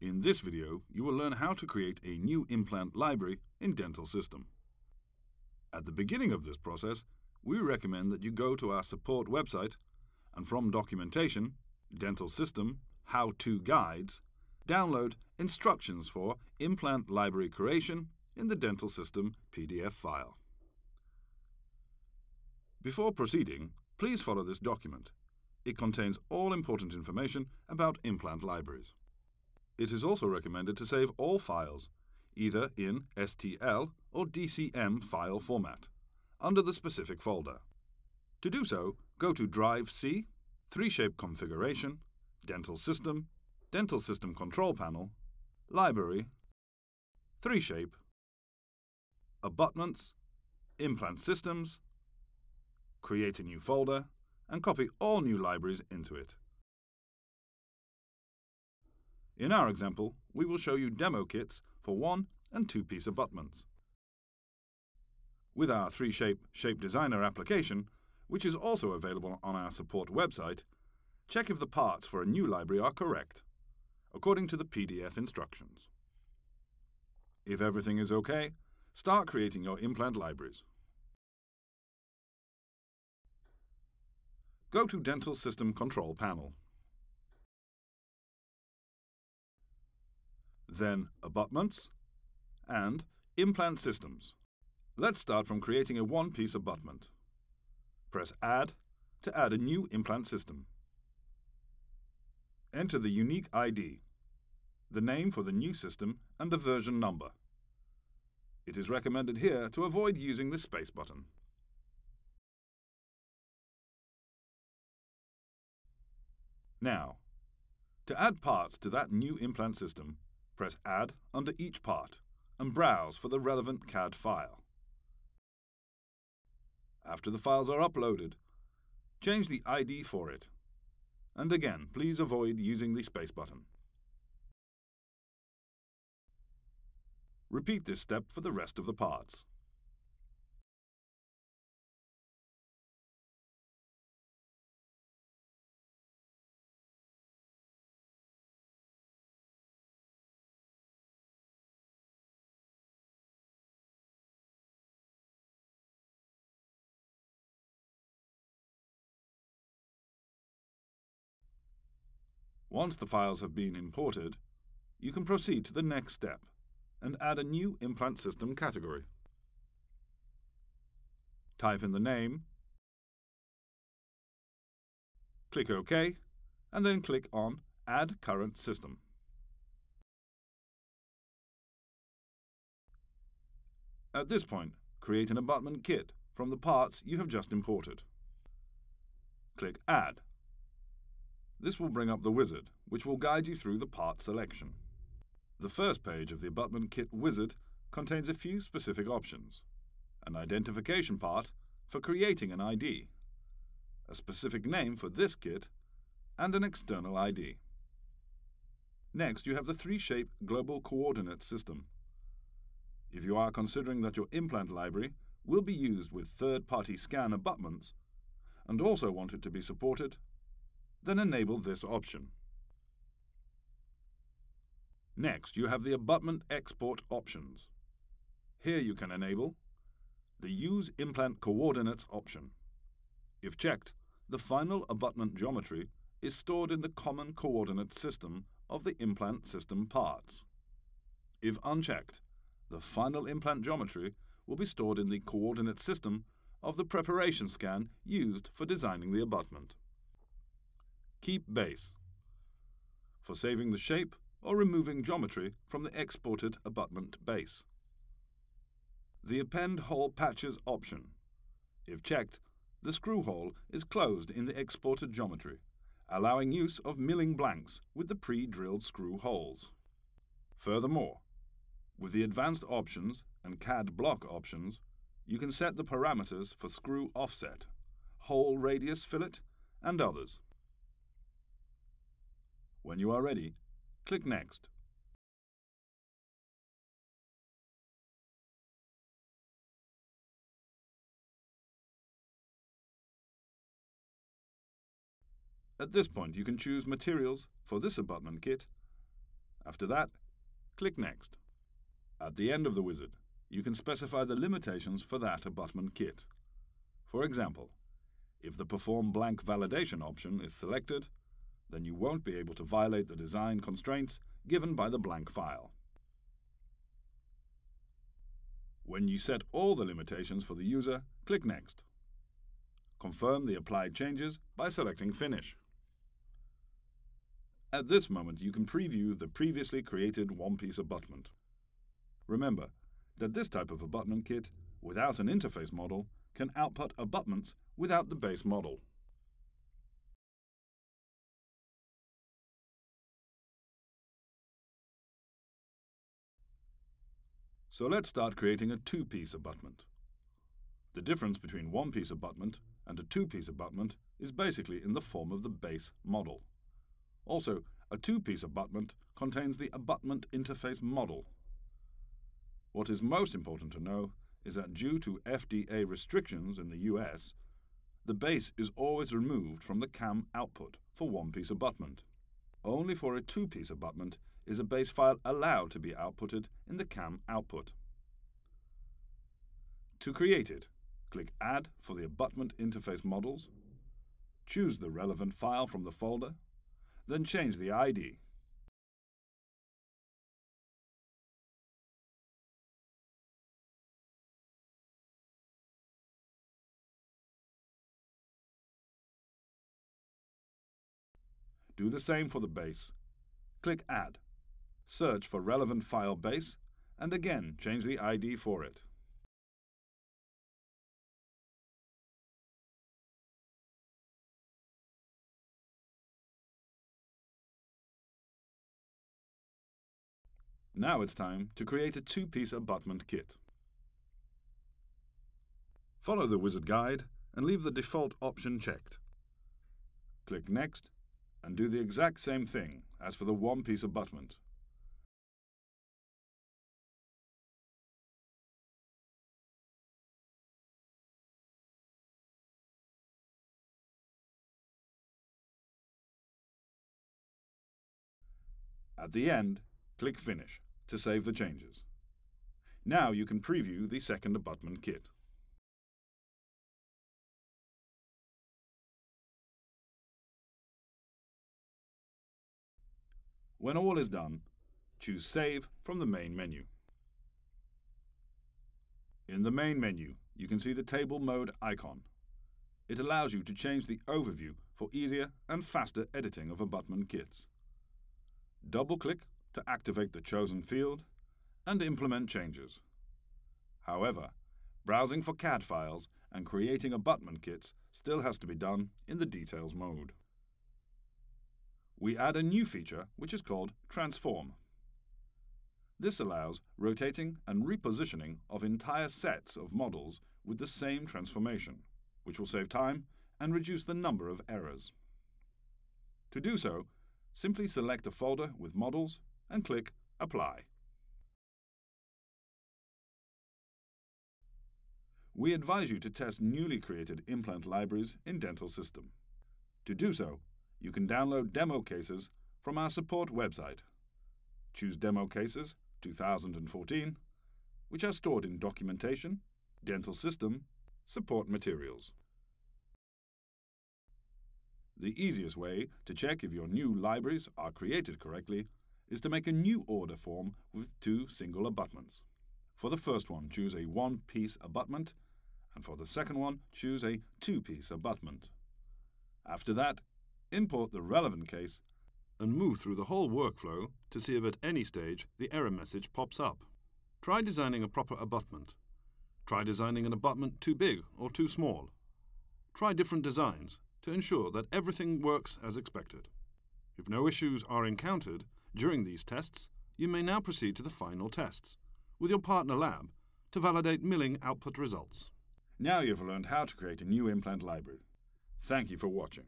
In this video, you will learn how to create a new implant library in Dental System. At the beginning of this process, we recommend that you go to our support website and from Documentation, Dental System, How-To Guides, download instructions for implant library creation in the Dental System PDF file. Before proceeding, please follow this document. It contains all important information about implant libraries. It is also recommended to save all files, either in STL or DCM file format, under the specific folder. To do so, go to Drive C, 3Shape Configuration, Dental System, Dental System Control Panel, Library, 3Shape, Abutments, Implant Systems, create a new folder, and copy all new libraries into it. In our example, we will show you demo kits for one and two piece abutments. With our 3Shape Shape Designer application, which is also available on our support website, check if the parts for a new library are correct, according to the PDF instructions. If everything is OK, start creating your implant libraries. Go to Dental System Control Panel. Then abutments, and implant systems. Let's start from creating a one-piece abutment. Press Add to add a new implant system. Enter the unique ID, the name for the new system and a version number. It is recommended here to avoid using the space button. Now, to add parts to that new implant system, Press Add under each part and browse for the relevant CAD file. After the files are uploaded, change the ID for it. And again, please avoid using the space button. Repeat this step for the rest of the parts. Once the files have been imported, you can proceed to the next step and add a new implant system category. Type in the name, click OK, and then click on Add Current System. At this point, create an abutment kit from the parts you have just imported. Click Add this will bring up the wizard, which will guide you through the part selection. The first page of the abutment kit wizard contains a few specific options. An identification part for creating an ID, a specific name for this kit, and an external ID. Next, you have the 3Shape Global Coordinate System. If you are considering that your implant library will be used with third-party scan abutments, and also want it to be supported then enable this option. Next, you have the abutment export options. Here you can enable the Use Implant Coordinates option. If checked, the final abutment geometry is stored in the common coordinate system of the implant system parts. If unchecked, the final implant geometry will be stored in the coordinate system of the preparation scan used for designing the abutment. Keep base for saving the shape or removing geometry from the exported abutment base. The Append Hole Patches option. If checked, the screw hole is closed in the exported geometry, allowing use of milling blanks with the pre-drilled screw holes. Furthermore, with the advanced options and CAD block options, you can set the parameters for screw offset, hole radius fillet, and others. When you are ready, click Next. At this point, you can choose materials for this abutment kit After that, click Next. At the end of the wizard, you can specify the limitations for that abutment kit. For example, if the Perform Blank Validation option is selected, then you won't be able to violate the design constraints given by the blank file. When you set all the limitations for the user, click Next. Confirm the applied changes by selecting Finish. At this moment, you can preview the previously created one-piece abutment. Remember that this type of abutment kit, without an interface model, can output abutments without the base model. So let's start creating a two-piece abutment. The difference between one-piece abutment and a two-piece abutment is basically in the form of the base model. Also, a two-piece abutment contains the abutment interface model. What is most important to know is that due to FDA restrictions in the US, the base is always removed from the CAM output for one-piece abutment. Only for a two-piece abutment is a base file allowed to be outputted in the CAM output. To create it, click Add for the abutment interface models, choose the relevant file from the folder, then change the ID. Do the same for the base. Click Add. Search for relevant file base and again change the ID for it. Now it's time to create a two-piece abutment kit. Follow the wizard guide and leave the default option checked. Click Next and do the exact same thing as for the one-piece abutment. At the end, click Finish to save the changes. Now you can preview the second abutment kit. When all is done, choose Save from the main menu. In the main menu, you can see the Table Mode icon. It allows you to change the overview for easier and faster editing of abutment kits. Double-click to activate the chosen field and implement changes. However, browsing for CAD files and creating abutment kits still has to be done in the Details mode we add a new feature which is called Transform. This allows rotating and repositioning of entire sets of models with the same transformation, which will save time and reduce the number of errors. To do so, simply select a folder with models and click Apply. We advise you to test newly created implant libraries in Dental System. To do so, you can download demo cases from our support website. Choose Demo Cases 2014, which are stored in Documentation, Dental System, Support Materials. The easiest way to check if your new libraries are created correctly is to make a new order form with two single abutments. For the first one, choose a one-piece abutment, and for the second one, choose a two-piece abutment. After that, import the relevant case, and move through the whole workflow to see if at any stage the error message pops up. Try designing a proper abutment. Try designing an abutment too big or too small. Try different designs to ensure that everything works as expected. If no issues are encountered during these tests, you may now proceed to the final tests with your partner lab to validate milling output results. Now you've learned how to create a new implant library. Thank you for watching.